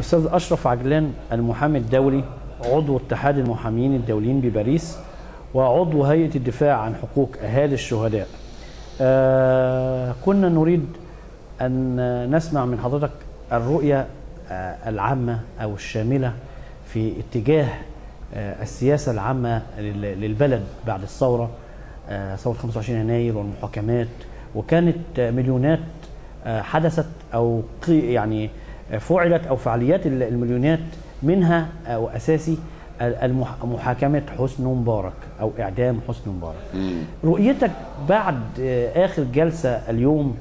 أستاذ أشرف عجلان المحامي الدولي عضو اتحاد المحامين الدوليين بباريس وعضو هيئة الدفاع عن حقوق أهالي الشهداء. آه كنا نريد أن نسمع من حضرتك الرؤية آه العامة أو الشاملة في اتجاه آه السياسة العامة لل- للبلد بعد الثورة آه ثورة 25 يناير والمحاكمات. وكانت مليونات آه، حدثت قي- يعني فعلت أو فعاليات ال- المليونات منها آه، المح- محاكمة حسني مبارك أو إعدام حسني مبارك. رؤيتك بعد آه، آخر جلسة اليوم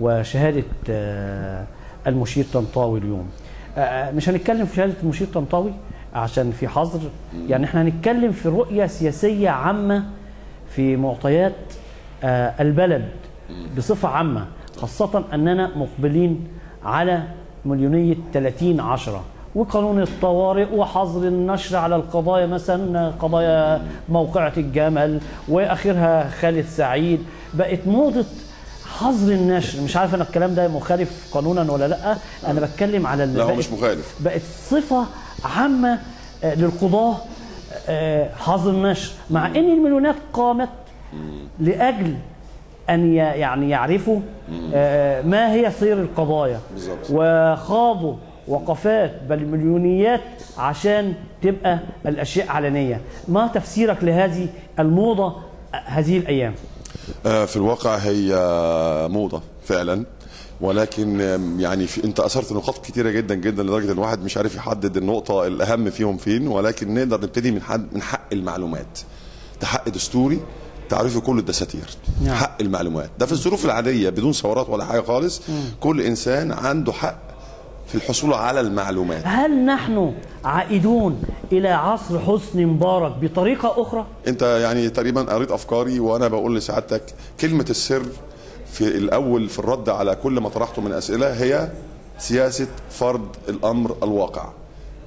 وشهادة آه، المشير طنطاوي اليوم. مش هنتكلم في شهادة المشير طنطاوي عشان في حظر يعني إحنا هنتكلم في رؤية سياسية عامة في معطيات البلد بصفة عامة خاصة أننا مقبلين على مليونية 30 عشرة. وقانون الطوارئ وحظر النشر على القضايا مثلا قضايا موقعة الجمل وآخرها خالد سعيد. بقت موضة حظر النشر. مش عارف أنا الكلام ده مخالف قانونا ولا لأ؟ أنا بتكلم على لا هو مش مخالف. بقت صفة عامة آه، للقضاة آه، حظر النشر. مع إن المليونات قامت لأجل أن يعني يعرفوا آه، ما هي سير القضايا. وخاضوا وقفات بل مليونيات عشان تبقى الأشياء علنية. ما تفسيرك لهذه الموضة آه، هذه الأيام؟ آه، في الواقع هي موضة فعلا. ولكن يعني في أنت أثرت نقاط كتيرة جدا جدا لدرجة إن الواحد مش عارف يحدد النقطة الأهم فيهم فين ولكن نقدر نبتدي من حد من حق المعلومات. ده حق دستوري تعرفه كل الدساتير نعم. حق المعلومات. ده في الظروف العادية بدون ثورات ولا حاجة خالص كل إنسان عنده حق في الحصول على المعلومات. هل نحن عائدون إلى عصر حسني مبارك بطريقة أخرى؟ أنت يعني تقريبا قريت أفكاري وأنا بقول لسعادتك كلمة السر في الأول في الرد على كل ما طرحته من أسئلة هي سياسة فرض الأمر الواقع.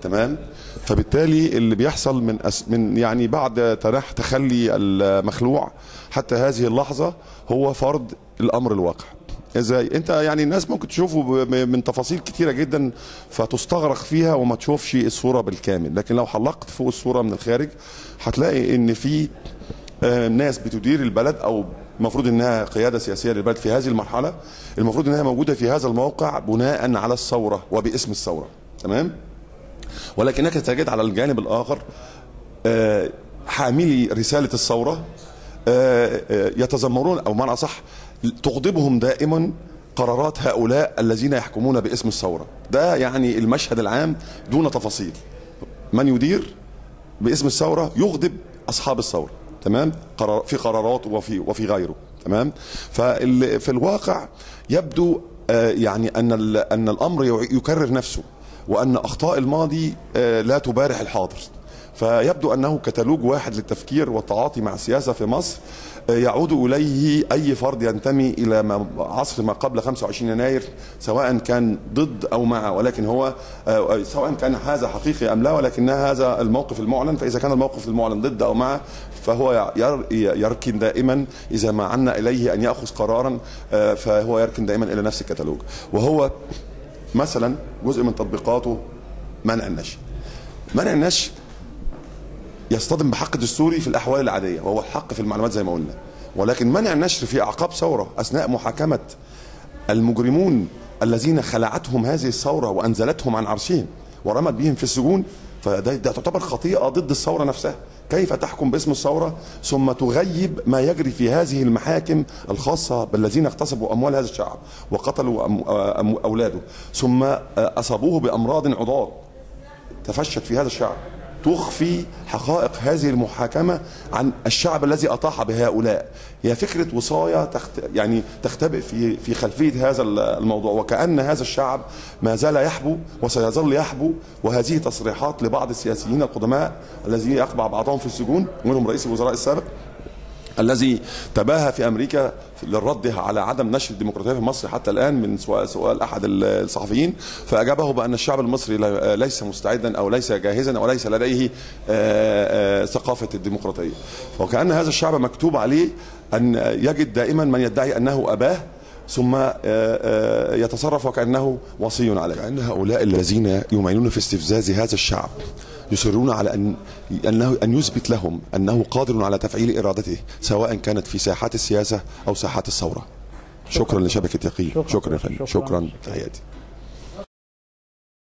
تمام؟ فبالتالي اللي بيحصل من أس من يعني بعد تنح تخلي المخلوع حتى هذه اللحظة هو فرض الأمر الواقع. إزاي أنت يعني الناس ممكن تشوفه من تفاصيل كتيرة جدا فتستغرق فيها وما تشوفش الصورة بالكامل. لكن لو حلقت فوق الصورة من الخارج هتلاقي إن في آه، ناس بتدير البلد أو المفروض إنها قيادة سياسية للبلد في هذه المرحلة المفروض إنها موجودة في هذا الموقع بناء على الثورة وباسم الثورة. تمام؟ ولكنك تجد على الجانب الآخر آه، حاملي رسالة الثورة آه، آه، يتذمرون أو معنى أصح تغضبهم دائما قرارات هؤلاء الذين يحكمون باسم الثورة. ده يعني المشهد العام دون تفاصيل. من يدير باسم الثورة؟ يغضب أصحاب الثورة. تمام؟ في قرارات وفي وفي غيره. تمام؟ ففي الواقع يبدو يعني أن أن الأمر يكرر نفسه. وأن أخطاء الماضي آه، لا تبارح الحاضر. فيبدو أنه كتالوج واحد للتفكير والتعاطي مع السياسة في مصر آه، يعود إليه أي فرد ينتمي ما- عصر ما قبل 25 يناير سواء كان ضد أو مع ولكن هو آه، سواء كان هذا حقيقي أم لا ولكن هذا الموقف المعلن. فإذا كان الموقف المعلن ضد أو مع فهو ير- يركن دائما إذا ما عنا إليه أن يأخذ قرارا فهو يركن دائما إلى نفس الكتالوج. وهو مثلا جزء من تطبيقاته منع النشر. منع النشر يصطدم بحق دستوري في الأحوال العادية وهو الحق في المعلومات زي ما قلنا. ولكن منع النشر في أعقاب ثورة أثناء محاكمة المجرمون الذين خلعتهم هذه الثورة وأنزلتهم عن عرشهم ورمت بهم في السجون فده ده تعتبر خطيئة ضد الثورة نفسها. كيف تحكم باسم الثورة؟ ثم تغيب ما يجري في هذه المحاكم الخاصة بالذين اغتصبوا أموال هذا الشعب وقتلوا أولاده. ثم أصابوه بأمراض عضال تفشت في هذا الشعب. تخفي حقائق هذه المحاكمة عن الشعب الذي أطاح بهؤلاء. هي فكرة وصاية تخت يعني تختبئ في في خلفية هذا الموضوع وكأن هذا الشعب ما زال يحبو وسيظل يحبو وهذه تصريحات لبعض السياسيين القدماء الذين يقبع بعضهم في السجون منهم رئيس الوزراء السابق. الذي تباهى في أمريكا للرد على عدم نشر الديمقراطية في مصر حتى الآن من سؤال, أحد الصحفيين. فأجابه بأن الشعب المصري ليس مستعدا أو ليس جاهزا أو ليس لديه آه، آه، ثقافة الديمقراطية. وكأن هذا الشعب مكتوب عليه أن يجد دائما من يدعي أنه أباه ثم آه، يتصرف وكأنه وصي عليه. كأن هؤلاء الذين يمعنون في استفزاز هذا الشعب يصرون على ان انه أن يثبت لهم أنه قادر على تفعيل إرادته سواء كانت في ساحات السياسة أو ساحات الثورة. شكرا لشبكة يقين. شكراً. شكرا يا فندم. شكراً. شكرا. تحياتي.